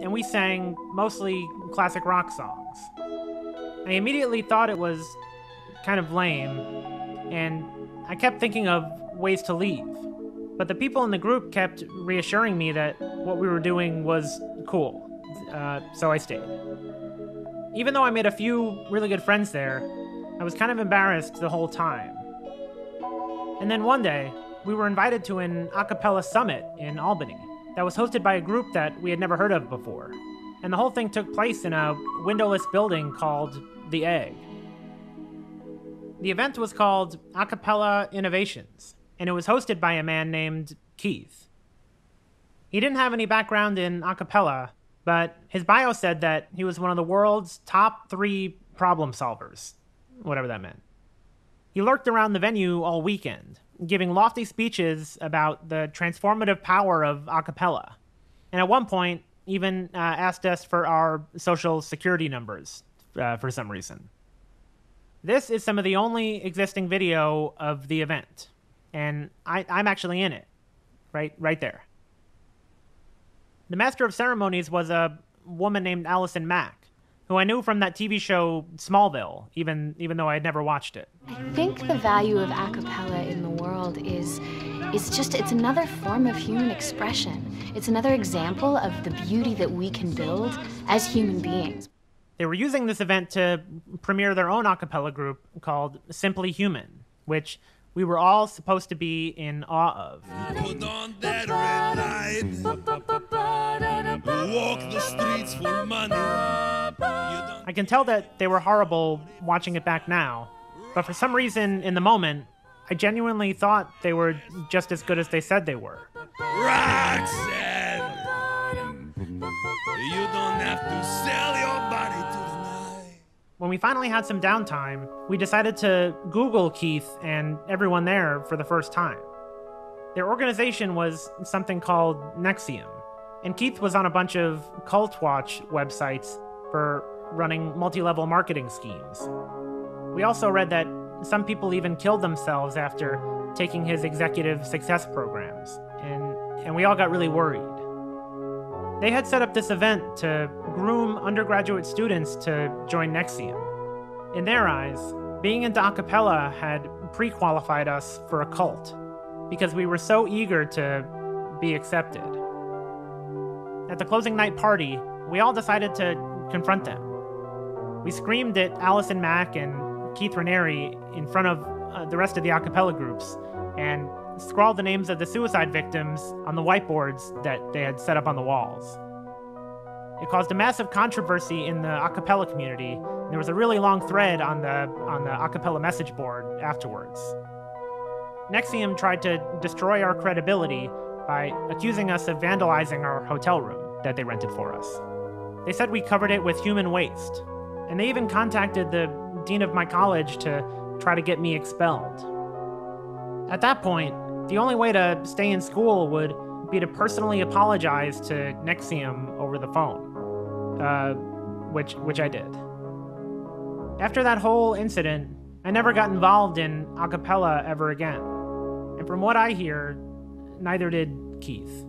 and we sang mostly classic rock songs. I immediately thought it was kind of lame, and I kept thinking of ways to leave. But the people in the group kept reassuring me that what we were doing was cool, uh, so I stayed. Even though I made a few really good friends there, I was kind of embarrassed the whole time. And then one day, we were invited to an a cappella summit in Albany that was hosted by a group that we had never heard of before. And the whole thing took place in a windowless building called The Egg. The event was called Acapella Innovations, and it was hosted by a man named Keith. He didn't have any background in acapella, but his bio said that he was one of the world's top three problem solvers, whatever that meant. He lurked around the venue all weekend, giving lofty speeches about the transformative power of acapella, and at one point, even uh, asked us for our social security numbers uh, for some reason. This is some of the only existing video of the event, and I, I'm actually in it, right, right there. The master of ceremonies was a woman named Allison Mack, who I knew from that TV show Smallville, even even though I had never watched it. I think the value of a cappella in the world is is just it's another form of human expression. It's another example of the beauty that we can build as human beings. They were using this event to premiere their own a cappella group called Simply Human, which we were all supposed to be in awe of. Put on that red light. Walk the streets for money. I can tell that they were horrible watching it back now, but for some reason in the moment, I genuinely thought they were just as good as they said they were. Roxanne! You don't have to sell your body to the night. When we finally had some downtime, we decided to Google Keith and everyone there for the first time. Their organization was something called NXIVM, and Keith was on a bunch of cult watch websites for running multi level marketing schemes. We also read that some people even killed themselves after taking his executive success programs, and, and we all got really worried. They had set up this event to groom undergraduate students to join NXIVM. In their eyes, being into a cappella had pre qualified us for a cult because we were so eager to be accepted. At the closing night party, we all decided to confront them. We screamed at Allison Mack and Keith Raniere in front of uh, the rest of the a cappella groups and scrawled the names of the suicide victims on the whiteboards that they had set up on the walls. It caused a massive controversy in the a cappella community. There was a really long thread on the on the a cappella message board afterwards. NXIVM tried to destroy our credibility by accusing us of vandalizing our hotel room that they rented for us. They said we covered it with human waste, and they even contacted the dean of my college to try to get me expelled. At that point, the only way to stay in school would be to personally apologize to NXIVM over the phone, uh, which which I did. After that whole incident, I never got involved in a cappella ever again. And from what I hear, neither did Keith.